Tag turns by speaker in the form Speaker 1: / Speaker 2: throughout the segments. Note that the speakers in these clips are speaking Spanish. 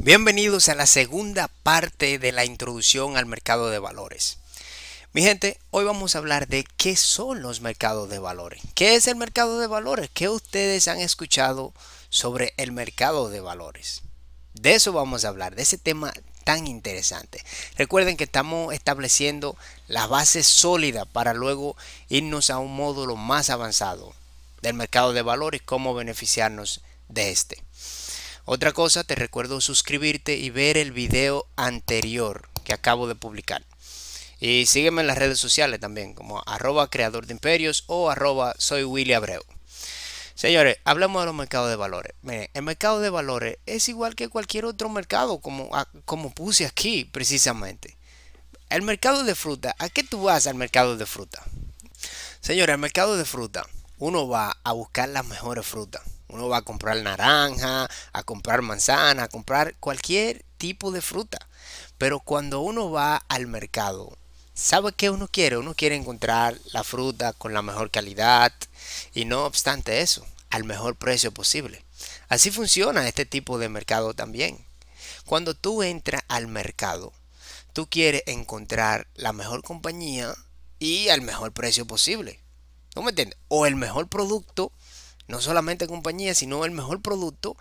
Speaker 1: Bienvenidos a la segunda parte de la introducción al mercado de valores. Mi gente, hoy vamos a hablar de qué son los mercados de valores. ¿Qué es el mercado de valores? ¿Qué ustedes han escuchado sobre el mercado de valores? De eso vamos a hablar, de ese tema tan interesante. Recuerden que estamos estableciendo la base sólida para luego irnos a un módulo más avanzado del mercado de valores, cómo beneficiarnos de este. Otra cosa, te recuerdo suscribirte y ver el video anterior que acabo de publicar. Y sígueme en las redes sociales también, como arroba creador de imperios o arroba soy Willy Abreu. Señores, hablamos de los mercados de valores. Miren, el mercado de valores es igual que cualquier otro mercado, como, como puse aquí precisamente. El mercado de fruta, ¿a qué tú vas al mercado de fruta? Señores, el mercado de fruta, uno va a buscar las mejores frutas uno va a comprar naranja, a comprar manzana, a comprar cualquier tipo de fruta. Pero cuando uno va al mercado, ¿sabe qué uno quiere? Uno quiere encontrar la fruta con la mejor calidad y no obstante eso, al mejor precio posible. Así funciona este tipo de mercado también. Cuando tú entras al mercado, tú quieres encontrar la mejor compañía y al mejor precio posible. ¿No me entiendes? O el mejor producto no solamente compañía, sino el mejor producto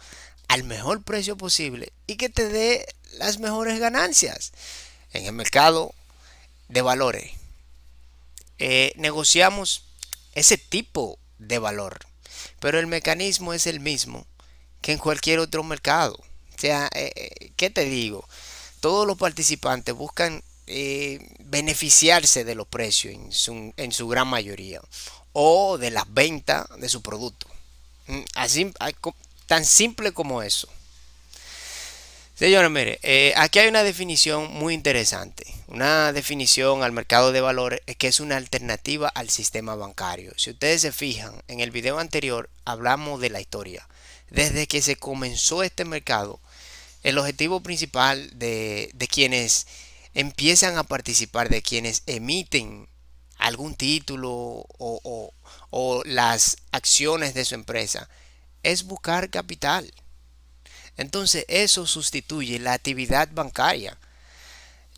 Speaker 1: al mejor precio posible y que te dé las mejores ganancias en el mercado de valores. Eh, negociamos ese tipo de valor, pero el mecanismo es el mismo que en cualquier otro mercado. O sea, eh, eh, ¿qué te digo? Todos los participantes buscan beneficiarse de los precios en su, en su gran mayoría o de las ventas de su producto. Mm, así, tan simple como eso. Señores, mire, eh, aquí hay una definición muy interesante. Una definición al mercado de valores es que es una alternativa al sistema bancario. Si ustedes se fijan, en el video anterior hablamos de la historia. Desde que se comenzó este mercado, el objetivo principal de, quienes empiezan a participar, de quienes emiten algún título o, o las acciones de su empresa, es buscar capital. Entonces eso sustituye la actividad bancaria.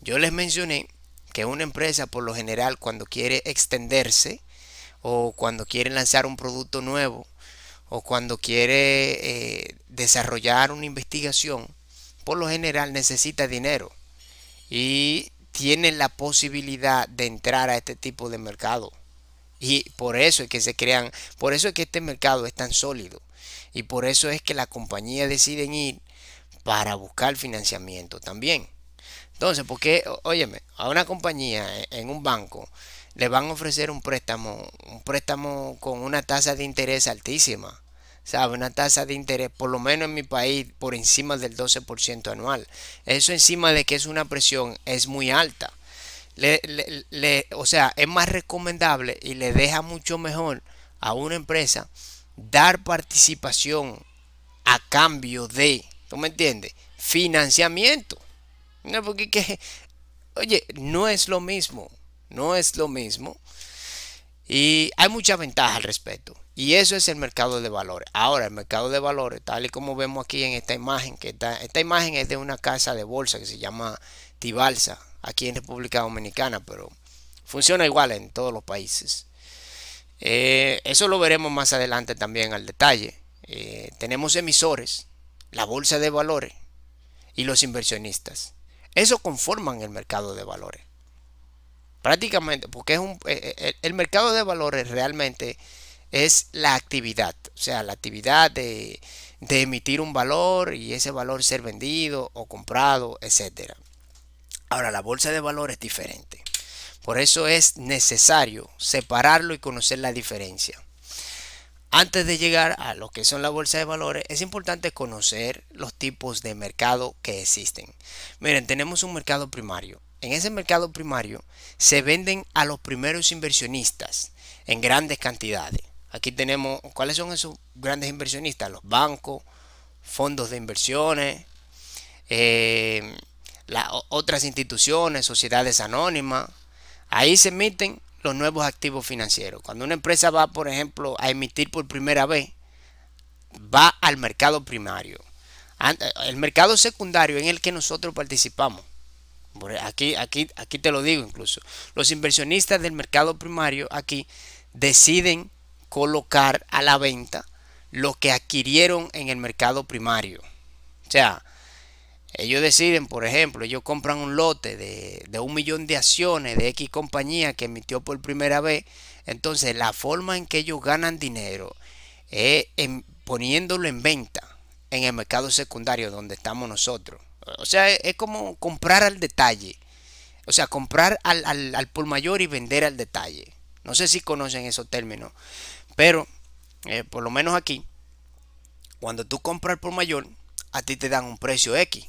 Speaker 1: Yo les mencioné que una empresa por lo general cuando quiere extenderse o cuando quiere lanzar un producto nuevo o cuando quiere eh, desarrollar una investigación, por lo general necesita dinero y tiene la posibilidad de entrar a este tipo de mercado. Y por eso es que se crean, por eso es que este mercado es tan sólido. Y por eso es que las compañías deciden ir para buscar financiamiento también. Entonces, porque, óyeme, a una compañía e, en un banco le van a ofrecer un préstamo, un préstamo con una tasa de interés altísima. Una tasa de interés, por lo menos en mi país, por encima del 12% anual. Eso encima de que es una presión, es muy alta le, o sea, es más recomendable y le deja mucho mejor a una empresa dar participación a cambio de, ¿tú me entiendes? Financiamiento. No, porque que, oye, no es lo mismo, no es lo mismo. Y hay mucha ventaja al respecto. Y eso es el mercado de valores. Ahora, el mercado de valores, tal y como vemos aquí en esta imagen, que esta imagen es de una casa de bolsa que se llama Tibalsa aquí en República Dominicana, pero funciona igual en todos los países. Eh, eso lo veremos más adelante también al detalle. Eh, tenemos emisores, la bolsa de valores y los inversionistas. Eso conforman el mercado de valores. Prácticamente, porque es un, eh, el mercado de valores realmente es la actividad, o sea, la actividad de, de emitir un valor y ese valor ser vendido o comprado, etcétera. Ahora, la bolsa de valores es diferente. Por eso es necesario separarlo y conocer la diferencia. Antes de llegar a lo que son la bolsa de valores, es importante conocer los tipos de mercado que existen. Miren, tenemos un mercado primario. En ese mercado primario se venden a los primeros inversionistas en grandes cantidades. Aquí tenemos, ¿cuáles son esos grandes inversionistas? Los bancos, fondos de inversiones, eh, otras instituciones, sociedades anónimas. Ahí se emiten los nuevos activos financieros. Cuando una empresa va, por ejemplo, a emitir por primera vez, va al mercado primario. El mercado secundario en el que nosotros participamos. Aquí, aquí, aquí te lo digo incluso. Los inversionistas del mercado primario aquí deciden colocar a la venta lo que adquirieron en el mercado primario. O sea, ellos deciden, por ejemplo, ellos compran un lote de, un millón de acciones de X compañía que emitió por primera vez. Entonces, la forma en que ellos ganan dinero es poniéndolo en venta en el mercado secundario donde estamos nosotros. O sea, es, como comprar al detalle. O sea, comprar al, al, por mayor y vender al detalle. No sé si conocen esos términos. Pero, eh, por lo menos aquí, cuando tú compras por mayor, a ti te dan un precio X.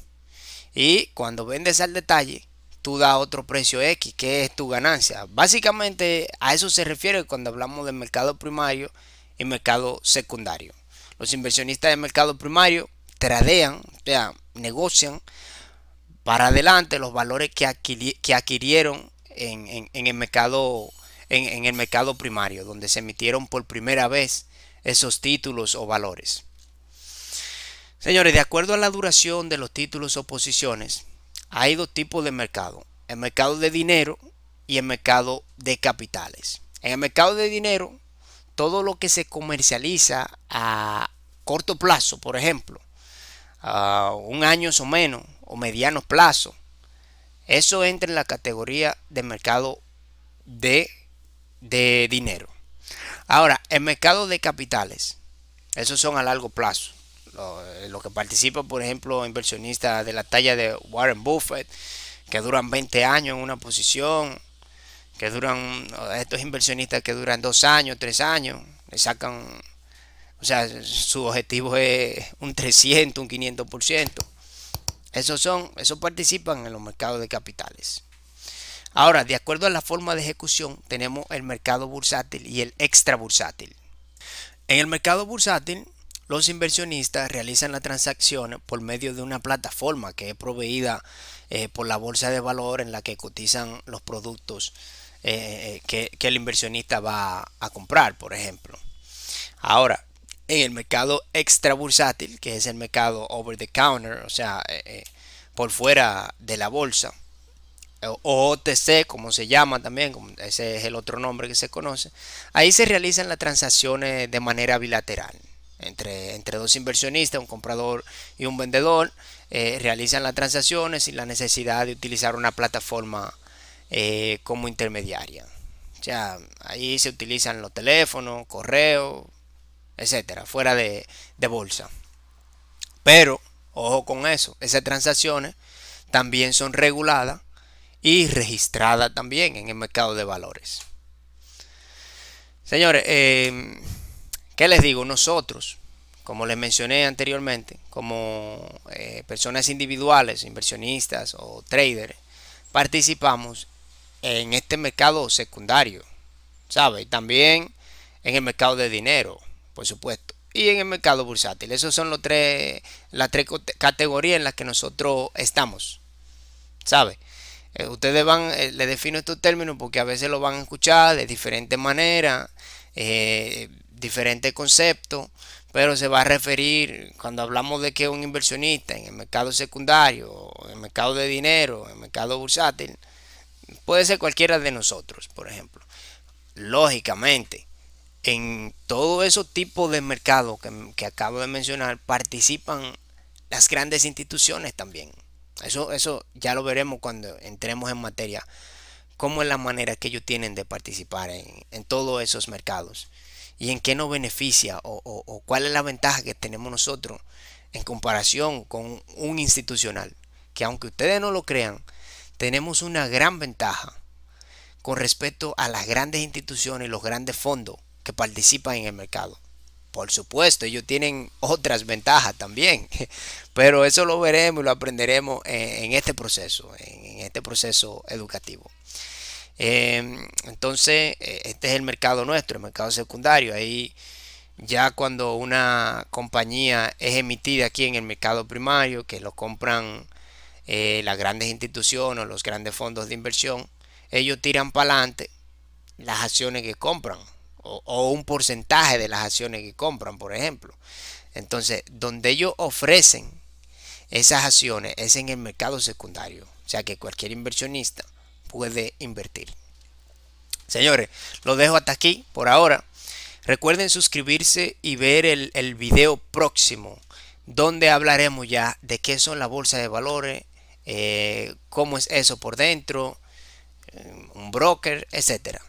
Speaker 1: Y cuando vendes al detalle, tú das otro precio X, que es tu ganancia. Básicamente a eso se refiere cuando hablamos del mercado primario y mercado secundario. Los inversionistas del mercado primario tradean, o sea, negocian para adelante los valores que, adquirieron en, el mercado, en el mercado primario, donde se emitieron por primera vez esos títulos o valores. Señores, de acuerdo a la duración de los títulos o posiciones, hay dos tipos de mercado. El mercado de dinero y el mercado de capitales. En el mercado de dinero, todo lo que se comercializa a corto plazo, por ejemplo, a un año o menos, o mediano plazo, eso entra en la categoría de mercado de, de dinero. Ahora, el mercado de capitales, esos son a largo plazo. Eh, lo, que participa, por ejemplo, inversionistas de la talla de Warren Buffett, que duran 20 años en una posición, que duran, estos inversionistas que duran dos años, tres años, le sacan, o sea, su objetivo es un 300, un 500%. Esos son, esos participan en los mercados de capitales. Ahora, de acuerdo a la forma de ejecución, tenemos el mercado bursátil y el extra bursátil. En el mercado bursátil, los inversionistas realizan la transacción por medio de una plataforma que es proveída eh, por la bolsa de valor en la que cotizan los productos eh, que, el inversionista va a comprar, por ejemplo. Ahora, en el mercado extra bursátil, que es el mercado over the counter, o sea, eh, por fuera de la bolsa, OTC, como se llama también, ese es el otro nombre que se conoce, ahí se realizan las transacciones de manera bilateral entre, entre dos inversionistas, un comprador y un vendedor, eh, realizan las transacciones sin la necesidad de utilizar una plataforma eh, como intermediaria. O sea, ahí se utilizan los teléfonos, correo, etcétera, fuera de, de bolsa. Pero, ojo con eso, esas transacciones también son reguladas y registradas también en el mercado de valores. Señores, eh, ¿Qué les digo? Nosotros, como les mencioné anteriormente, como eh, personas individuales, inversionistas o traders, participamos en este mercado secundario, ¿sabe? También en el mercado de dinero, por supuesto, y en el mercado bursátil. Esas son los tres, las tres categorías en las que nosotros estamos, ¿sabe? Eh, ustedes van, eh, les defino estos términos porque a veces lo van a escuchar de diferentes maneras diferentes conceptos, pero se va a referir cuando hablamos de que un inversionista en el mercado secundario, en el mercado de dinero, en el mercado bursátil, puede ser cualquiera de nosotros, por ejemplo. Lógicamente, en todo esos tipos de mercados que, que, acabo de mencionar participan las grandes instituciones también. Eso, eso ya lo veremos cuando entremos en materia. Cómo es la manera que ellos tienen de participar en, en todos esos mercados y en qué nos beneficia o, cuál es la ventaja que tenemos nosotros en comparación con un institucional. Que aunque ustedes no lo crean, tenemos una gran ventaja con respecto a las grandes instituciones y los grandes fondos que participan en el mercado. Por supuesto, ellos tienen otras ventajas también, pero eso lo veremos y lo aprenderemos en, este proceso, en este proceso educativo. Em, entonces, eh, este es el mercado nuestro, el mercado secundario. Ahí ya cuando una compañía es emitida aquí en el mercado primario, que lo compran eh, las grandes instituciones o los grandes fondos de inversión, ellos tiran para adelante las acciones que compran o, un porcentaje de las acciones que compran, por ejemplo. Entonces, donde ellos ofrecen esas acciones es en el mercado secundario. O sea que cualquier inversionista puede invertir. Señores, lo dejo hasta aquí por ahora. Recuerden suscribirse y ver el, el video próximo donde hablaremos ya de qué son las bolsas de valores, eh, cómo es eso por dentro, eh, un broker, etcétera.